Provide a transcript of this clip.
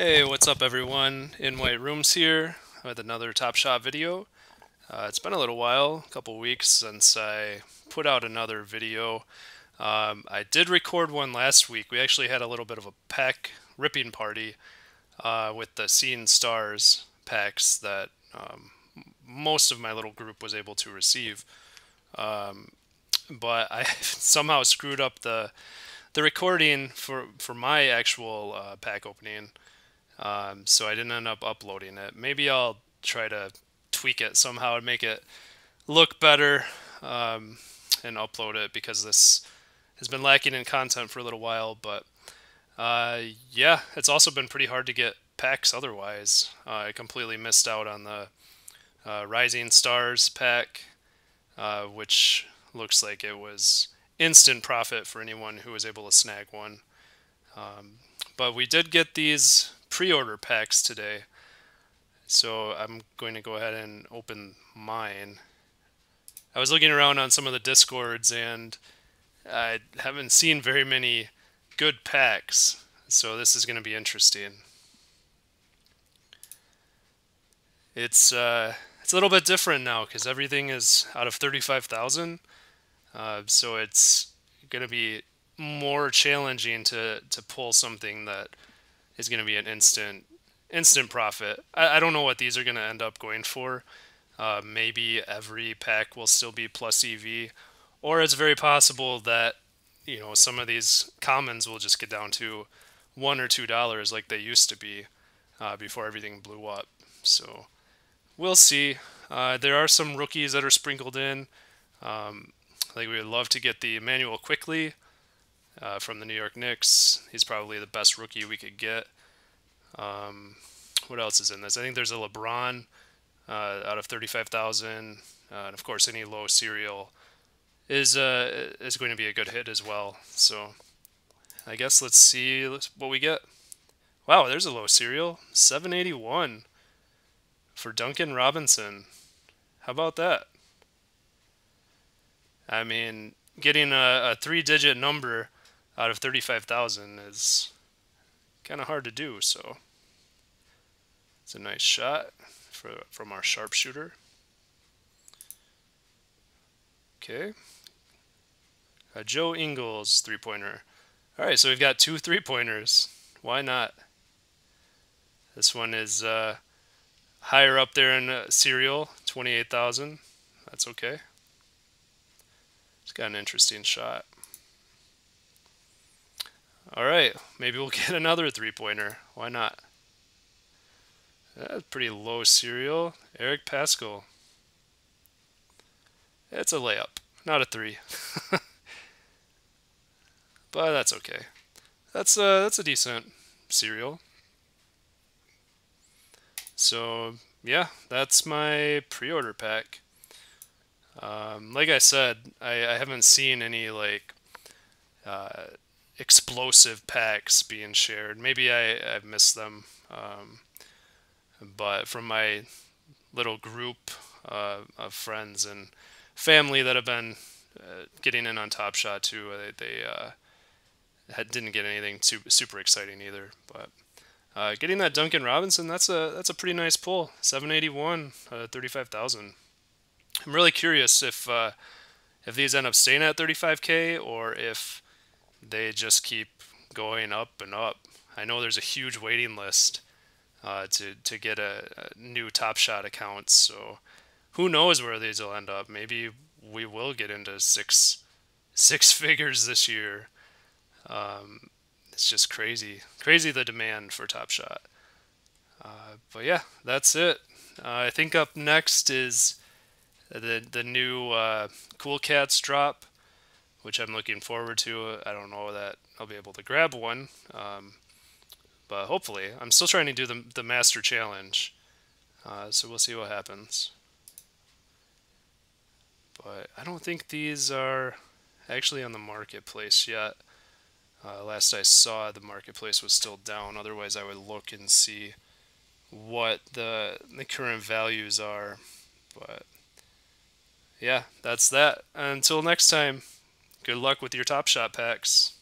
Hey, what's up everyone? In White Rooms here with another Top Shot video. Uh, it's been a little while, a couple weeks since I put out another video. Um, I did record one last week. We actually had a little bit of a pack ripping party uh, with the Seeing Stars packs that um, most of my little group was able to receive. Um, but I somehow screwed up the the recording for for my actual uh, pack opening um, so I didn't end up uploading it. Maybe I'll try to tweak it somehow and make it look better um, and upload it because this has been lacking in content for a little while. But uh, yeah, it's also been pretty hard to get packs otherwise. Uh, I completely missed out on the uh, Rising Stars pack, uh, which looks like it was instant profit for anyone who was able to snag one. Um, but we did get these pre-order packs today. So I'm going to go ahead and open mine. I was looking around on some of the discords and I haven't seen very many good packs. So this is going to be interesting. It's uh, it's a little bit different now because everything is out of 35,000. Uh, so it's going to be more challenging to, to pull something that is going to be an instant instant profit. I, I don't know what these are going to end up going for. Uh, maybe every pack will still be plus EV, or it's very possible that you know some of these commons will just get down to one or two dollars like they used to be uh, before everything blew up. So we'll see. Uh, there are some rookies that are sprinkled in. Um, like we would love to get the Immanuel Quickley uh, from the New York Knicks. He's probably the best rookie we could get. Um, what else is in this? I think there's a LeBron uh, out of 35,000, uh, and of course any low serial is uh, is going to be a good hit as well. So I guess let's see what we get. Wow, there's a low serial, 781 for Duncan Robinson. How about that? I mean, getting a, a three-digit number out of 35,000 is kind of hard to do, so it's a nice shot for, from our sharpshooter. Okay. A Joe Ingles three-pointer. All right, so we've got two three-pointers. Why not? This one is uh, higher up there in uh, serial, 28,000. That's okay. It's got an interesting shot. All right, maybe we'll get another three-pointer. Why not? That's pretty low serial. Eric Paschall. It's a layup, not a three. but that's okay. That's a, that's a decent serial. So, yeah, that's my pre-order pack. Um, like I said, I, I haven't seen any, like, uh, explosive packs being shared. Maybe I, I've missed them. Um, but from my little group uh, of friends and family that have been uh, getting in on Top Shot too, uh, they, they uh, had, didn't get anything too, super exciting either. But uh, getting that Duncan Robinson, that's a that's a pretty nice pull. 781, uh, 35,000. I'm really curious if if these end up staying at 35k or if they just keep going up and up. I know there's a huge waiting list uh, to to get a, a, new Top Shot account, so who knows where these will end up? Maybe we will get into six six figures this year. Um, it's just crazy, crazy the demand for Top Shot. Uh, but yeah, that's it. Uh, I think up next is the the new uh, Cool Cats drop which I'm looking forward to. I don't know that I'll be able to grab one, um, but hopefully. I'm still trying to do the, the Master Challenge, uh, so we'll see what happens. But I don't think these are actually on the marketplace yet. Uh, last I saw, the marketplace was still down. Otherwise, I would look and see what the the current values are. But yeah, that's that. Until next time. Good luck with your Top Shot packs.